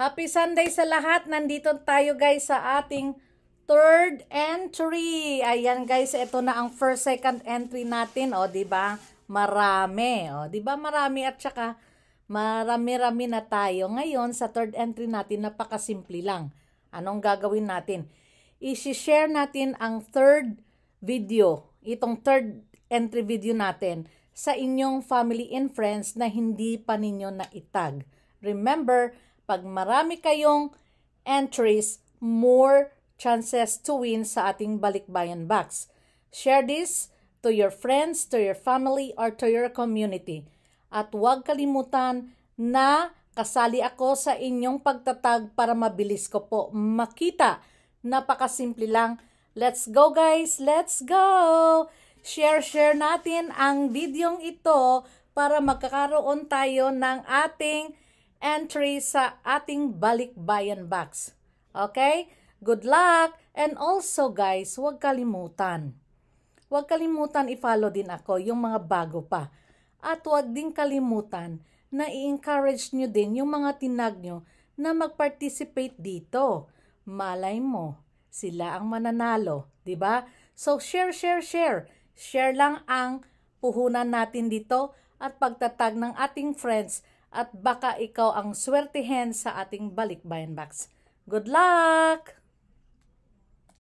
Happy Sunday sa lahat. Nandito tayo guys sa ating third entry. Ayan guys, ito na ang first second entry natin, o di ba? Marami, o di ba? Marami at saka marami-rami na tayo. Ngayon sa third entry natin, napakasimple lang. Anong gagawin natin? I-share natin ang third video, itong third entry video natin sa inyong family and friends na hindi pa ninyo na itag. Remember, pag marami kayong entries, more chances to win sa ating balikbayan box. Share this to your friends, to your family, or to your community. At huwag kalimutan na kasali ako sa inyong pagtatag para mabilis ko po makita. Napakasimple lang. Let's go guys! Let's go! Share-share natin ang videong ito para magkakaroon tayo ng ating entry sa ating balikbayan box. Okay? Good luck! And also guys, huwag kalimutan. Huwag kalimutan i-follow din ako yung mga bago pa. At huwag din kalimutan na i-encourage nyo din yung mga tinag nyo na mag-participate dito. Malay mo, sila ang mananalo, 'di ba? So share, share, share. Share lang ang puhunan natin dito at pagtatag ng ating friends at baka ikaw ang swertihin sa ating balikbayan box. Good luck!